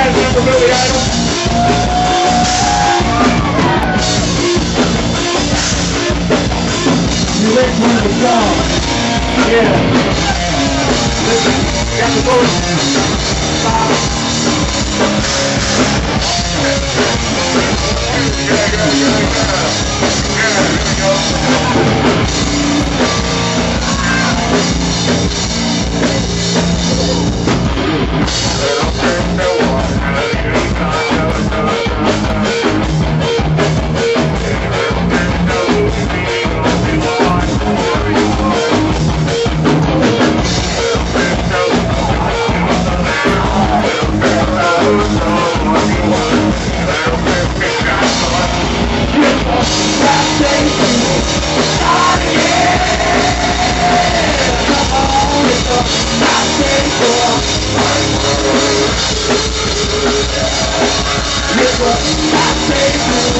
Obrigado, meu Brasileiro. You ain't one of the song. Yeah. Listen, got the vote. Five. You're what I say.